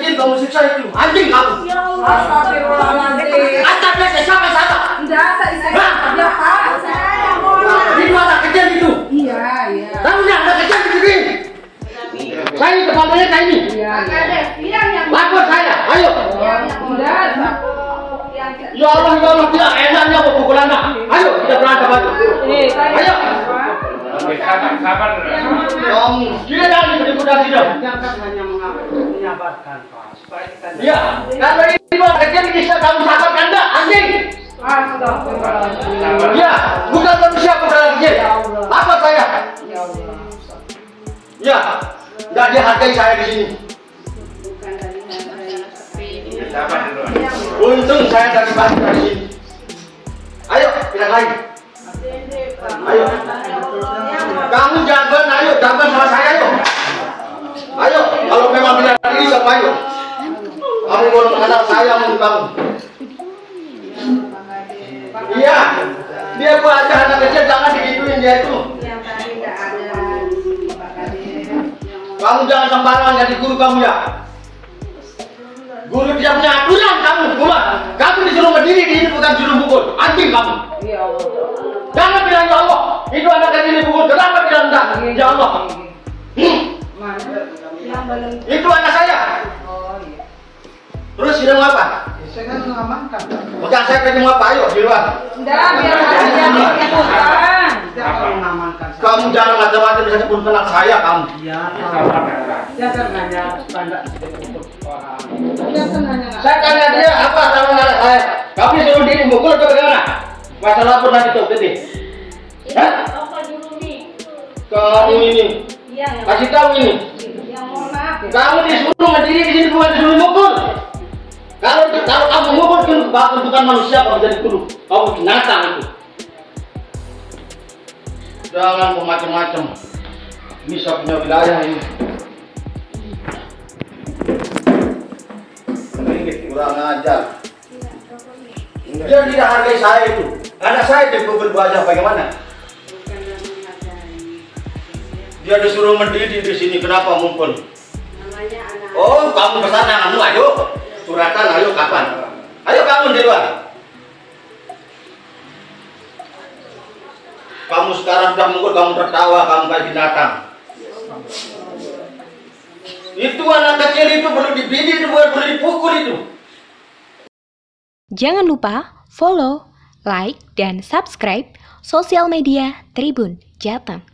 kamu siksa itu. Anjing kamu. Ya Allah. Astagfirullahaladzim. Atapnya ke siapa siapa? Enggak, saya ya Pak. Saya mohon. Itu anak kecil itu. Iya, iya. Tahu nggak anak kecil itu ini? Saya ini kepalanya saya ini. Iya, iya. Lapor saya. Ayo. Enggak, Pak. Ya Allah, ya Allah, tidak enaknya mau pukul anak. Ayo, kita berangkat aja. Saya Ayo. Oke, sabar, sabar. Kamu tidak jangan ikut-ikutan tidak. Jangan hanya menyabarkan Pak, supaya kita Iya, kalau ini mau kecil bisa kamu sabarkan enggak, anjing? Iya, bukan manusia bukan kecil. Apa saya? Ya Allah. Ya, nggak dihargai saya di sini. Untung saya dari pagi dari sini. Ayo, kita lagi. Ayo. Kamu jagoan, ayo jagoan sama saya ayo. Ayo, kalau memang tidak diri sama ayo. Kamu mau mengenal saya mau kamu. Iya, dia buat aja anak kecil jangan digituin dia itu. Kamu jangan sembarangan jadi guru kamu ya. Guru tidak punya aturan Itu anak saya. Oh, iya. Terus dia mau apa? saya kan mengamankan. Bukan saya pengen mau apa? Ayo di luar. Enggak, biar akan mengamankan. Kamu jangan macam-macam bisa sebut anak saya kamu. Ya, Sabar, sabar. ya kan hanya standar untuk orang. Saya tanya dia apa sama anak saya. Kamu disuruh diri mukul atau bagaimana? Masalah lapor nanti tuh, gede. Kamu ini. Kasih tahu ini. yang mohon maaf ya. Kamu disuruh berdiri di sini bukan disuruh mukul. Kalau kalau kamu mukul kan bahkan bukan manusia kamu jadi guru. Kamu binatang itu. Jangan macam-macam. Bisa punya wilayah ini. Kurang ajar. Dia tidak hargai saya itu. Anak saya dipukul wajah bagaimana? Dia disuruh mendidih di sini, kenapa mukul? Oh, kamu ke sana, kamu ayo. Suratan, ayo kapan? Ayo kamu di luar. Kamu sekarang sudah mukul, kamu tertawa, kamu kayak binatang. Itu anak kecil itu perlu dibidik, perlu dipukul itu. Jangan lupa follow, like, dan subscribe sosial media Tribun Jateng.